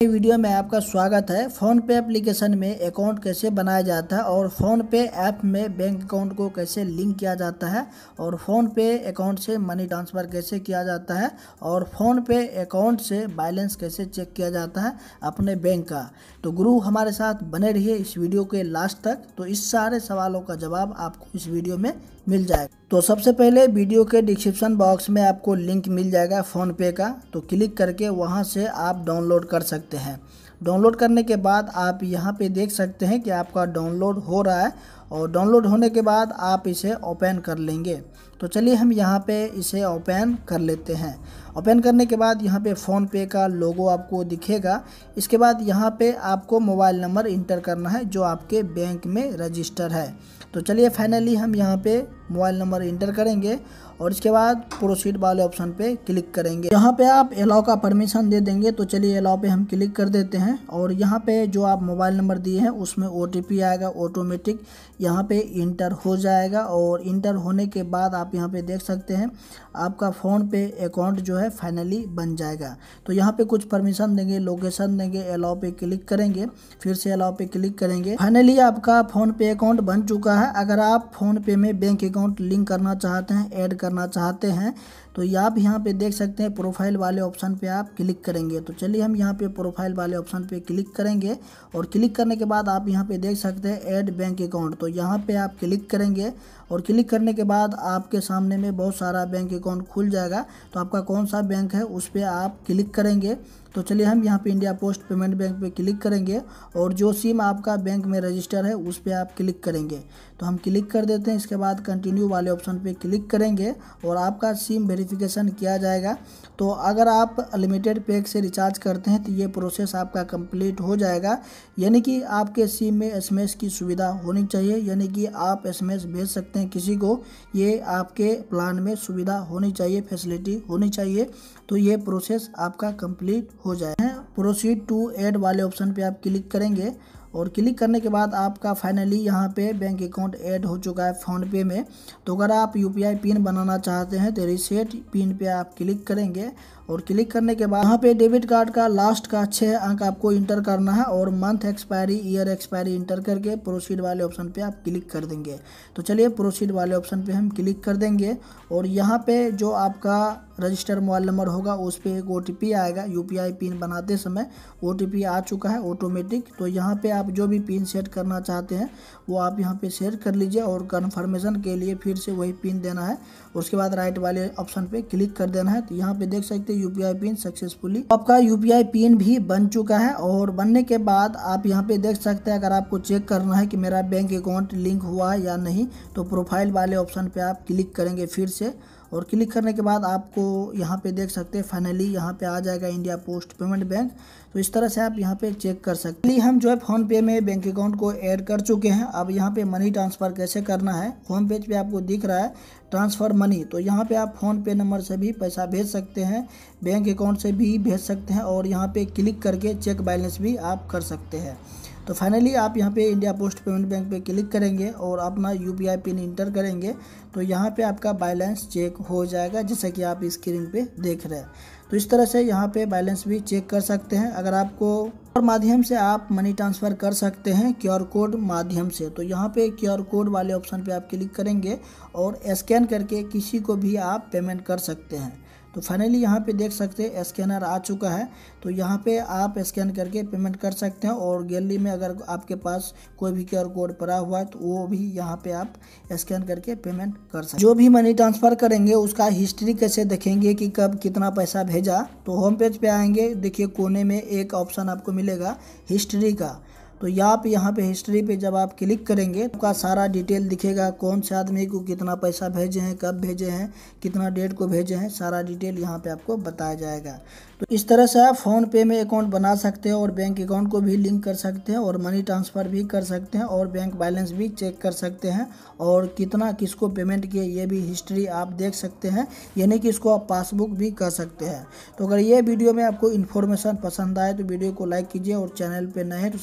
Video में आपका स्वागत है। फ़ोन पे एप्लीकेशन में अकाउंट कैसे बनाया जाता है और फ़ोन पे ऐप में बैंक अकाउंट को कैसे लिंक किया जाता है और फ़ोन पे अकाउंट से मनी ट्रांसफ़र कैसे किया जाता है और फ़ोन पे अकाउंट से बैलेंस कैसे चेक किया जाता है अपने बैंक का। तो गुरु हमारे साथ बने रहिए इस वीडियो के लास्ट तक। तो इस सारे सवालों का जवाब आपको इस वीडियो में मिल जाएगा। तो सबसे पहले वीडियो के डिस्क्रिप्शन बॉक्स में आपको लिंक मिल जाएगा फ़ोन पे का। तो क्लिक करके वहाँ से आप डाउनलोड कर सकते हैं। डाउनलोड करने के बाद आप यहाँ पे देख सकते हैं कि आपका डाउनलोड हो रहा है और डाउनलोड होने के बाद आप इसे ओपन कर लेंगे। तो चलिए हम यहाँ पे इसे ओपन कर लेते हैं। ओपन करने के बाद यहाँ पे फ़ोन पे का लोगो आपको दिखेगा। इसके बाद यहाँ पे आपको मोबाइल नंबर इंटर करना है, जो आपके बैंक में रजिस्टर है। तो चलिए फाइनली हम यहाँ पे मोबाइल नंबर इंटर करेंगे और इसके बाद प्रोसीड वाले ऑप्शन पे क्लिक करेंगे। यहाँ पे आप अलाउ का परमिशन दे देंगे तो चलिए अलाउ पे हम क्लिक कर देते हैं। और यहाँ पे जो आप मोबाइल नंबर दिए हैं, उसमें ओटीपी आएगा ऑटोमेटिक यहाँ पे इंटर हो जाएगा और इंटर होने के बाद आप यहाँ पे देख सकते हैं, आपका फ़ोन पे अकाउंट जो है फाइनली बन जाएगा। तो यहाँ पे कुछ परमिशन देंगे, लोकेशन देंगे अलाउ पे क्लिक करेंगे, फिर से अलाउ पे क्लिक करेंगे। फाइनली आपका फ़ोन पे अकाउंट बन चुका है। अगर आप फ़ोन पे में बैंक अकाउंट लिंक करना चाहते हैं, ऐड करना चाहते हैं तो ये आप यहाँ पे देख सकते हैं, प्रोफ़ाइल वाले ऑप्शन पे आप क्लिक करेंगे। तो चलिए हम यहाँ पे प्रोफ़ाइल वाले ऑप्शन पे क्लिक करेंगे और क्लिक करने के बाद आप यहाँ पे देख सकते हैं, ऐड बैंक अकाउंट। तो यहाँ पे आप क्लिक करेंगे और क्लिक करने के बाद आपके सामने में बहुत सारा बैंक अकाउंट खुल जाएगा। तो आपका कौन सा बैंक है उस पर आप क्लिक करेंगे। तो चलिए हम यहाँ पे इंडिया पोस्ट पेमेंट बैंक पे क्लिक करेंगे और जो सिम आपका बैंक में रजिस्टर है उस पर आप क्लिक करेंगे। तो हम क्लिक कर देते हैं, इसके बाद कंटिन्यू वाले ऑप्शन पे क्लिक करेंगे और आपका सिम वेरिफिकेशन किया जाएगा। तो अगर आप अनलिमिटेड पैक से रिचार्ज करते हैं तो ये प्रोसेस आपका कंप्लीट हो जाएगा। यानी कि आपके सिम में एसएमएस की सुविधा होनी चाहिए यानी कि आप एसएमएस भेज सकते हैं किसी को। ये आपके प्लान में सुविधा होनी चाहिए फैसिलिटी होनी चाहिए। तो ये प्रोसेस आपका कंप्लीट हो जाए। प्रोसीड टू एड वाले ऑप्शन पे आप क्लिक करेंगे और क्लिक करने के बाद आपका फाइनली यहाँ पे बैंक अकाउंट ऐड हो चुका है फ़ोन पे में। तो अगर आप यूपीआई पिन बनाना चाहते हैं तो रिसेट पिन पे आप क्लिक करेंगे और क्लिक करने के बाद यहाँ पे डेबिट कार्ड का लास्ट का छः अंक आपको इंटर करना है और month expiry, year expiry enter करके प्रोसीड वाले ऑप्शन पे आप क्लिक कर देंगे। तो चलिए प्रोसीड वाले ऑप्शन पे हम क्लिक कर देंगे और यहाँ पे जो आपका रजिस्टर मोबाइल नंबर होगा, उस पर एक ओटीपी आएगा। यूपीआई पिन बनाते समय ओटीपी आ चुका है ऑटोमेटिक तो यहाँ पर आप जो भी पिन सेट करना चाहते हैं, वो आप यहाँ पर सेट कर लीजिए और कन्फर्मेशन के लिए फिर से वही पिन देना है। उसके बाद राइट वाले ऑप्शन पर क्लिक कर देना है। तो यहाँ पर देख सकते यूपीआई पिन सक्सेसफुली आपका यूपीआई पिन भी बन चुका है और बनने के बाद आप यहाँ पे देख सकते हैं, अगर आपको चेक करना है कि मेरा बैंक अकाउंट लिंक हुआ है या नहीं तो प्रोफ़ाइल वाले ऑप्शन पे आप क्लिक करेंगे फिर से। और क्लिक करने के बाद आपको यहाँ पे देख सकते हैं फाइनली यहाँ पे आ जाएगा इंडिया पोस्ट पेमेंट बैंक तो इस तरह से आप यहाँ पे चेक कर सकते हैं। हम जो है फ़ोन पे में बैंक अकाउंट को ऐड कर चुके हैं। अब यहाँ पे मनी ट्रांसफ़र कैसे करना है होम पेज पे आपको दिख रहा है ट्रांसफ़र मनी तो यहाँ पे आप फ़ोन पे नंबर से भी पैसा भेज सकते हैं बैंक अकाउंट से भी भेज सकते हैं और यहाँ पे क्लिक करके चेक बैलेंस भी आप कर सकते हैं। तो फाइनली आप यहाँ पे इंडिया पोस्ट पेमेंट बैंक पे क्लिक करेंगे और अपना यूपीआई पिन इंटर करेंगे। तो यहाँ पे आपका बैलेंस चेक हो जाएगा, जैसा कि आप स्क्रीन पे देख रहे हैं। तो इस तरह से यहाँ पे बैलेंस भी चेक कर सकते हैं। अगर आपको और माध्यम से आप मनी ट्रांसफ़र कर सकते हैं क्यूआर कोड माध्यम से तो यहाँ पे क्यूआर कोड वाले ऑप्शन पे आप क्लिक करेंगे और स्कैन करके किसी को भी आप पेमेंट कर सकते हैं। तो फाइनली यहाँ पे देख सकते हैं स्कैनर आ चुका है। तो यहाँ पे आप स्कैन करके पेमेंट कर सकते हैं और गैलरी में अगर आपके पास कोई भी QR कोड पड़ा हुआ है तो वो भी यहाँ पे आप स्कैन करके पेमेंट कर सकते जो भी मनी ट्रांसफ़र करेंगे, उसका हिस्ट्री कैसे देखेंगे कि कब कितना पैसा भेजा तो होम पेज पर पे आएँगे। देखिए, कोने में एक ऑप्शन आपको मिलेगा हिस्ट्री का। तो यहाँ पे यहाँ पे हिस्ट्री पे जब आप क्लिक करेंगे आपका सारा डिटेल दिखेगा, कौन से आदमी को कितना पैसा भेजे हैं, कब भेजे हैं, कितना डेट को भेजे हैं, सारा डिटेल यहाँ पे आपको बताया जाएगा। तो इस तरह से आप फ़ोन पे में अकाउंट बना सकते हैं और बैंक अकाउंट को भी लिंक कर सकते हैं और मनी ट्रांसफ़र भी कर सकते हैं और बैंक बैलेंस भी चेक कर सकते हैं और कितना किसको पेमेंट किए ये भी हिस्ट्री आप देख सकते हैं, यानी कि इसको आप पासबुक भी कर सकते हैं। तो अगर ये वीडियो में आपको इन्फॉर्मेशन पसंद आए तो वीडियो को लाइक कीजिए और चैनल पर नए हैं तो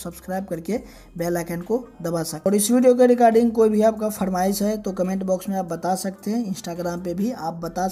करके बेल आइकन को दबा सकते और इस वीडियो के रिगार्डिंग कोई भी आपका फरमाइश है तो कमेंट बॉक्स में आप बता सकते हैं। इंस्टाग्राम पे भी आप बता